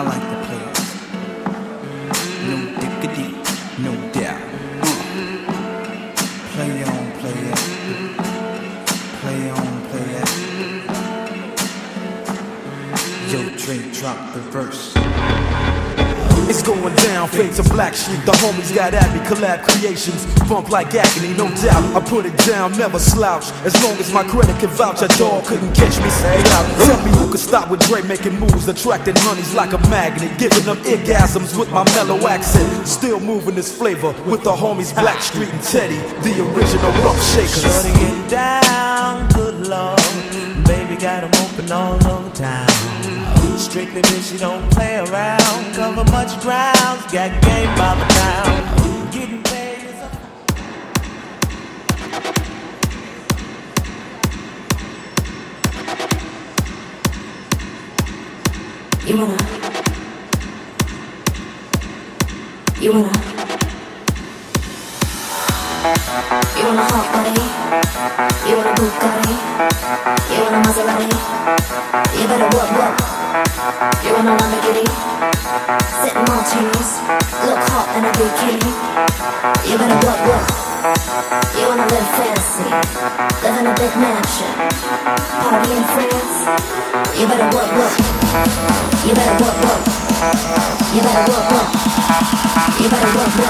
I like the players. No diggity, no doubt. Uh. Play on, play it. Play on, play it. Yo, Dre drop the verse. It's going down, fade to Blackstreet. The homies got at me, collab creations. Bump like agony, no doubt. I put it down, never slouch. As long as my credit can vouch, a dog couldn't catch me. Say. Tell me who could stop with Dre making moves, attracting honeys like a magnet, giving them orgasms with my mellow accent. Still moving this flavor with the homies Blackstreet and Teddy, the original rough shakers. Shutting it down, good lord. Baby got 'em open all over town. Strictly bitch, you don't play around. Cover much ground, got game by the a You wanna? You wanna? You wanna hot body You wanna Bugatti You wanna Maserati You better work, work You wanna Lamborghini Sitting martinis Look hot in a bikini You better work, work You wanna live fancy Live in a big mansion Party in France You better work, work you better work, work. You better work, work. You better work, work.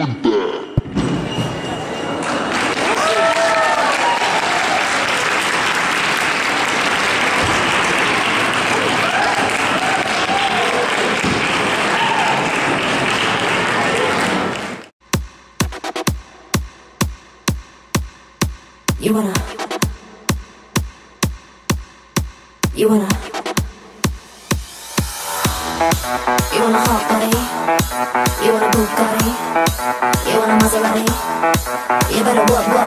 You wanna. You wanna You wanna hot body You wanna Bugatti You wanna Maserati You better work, work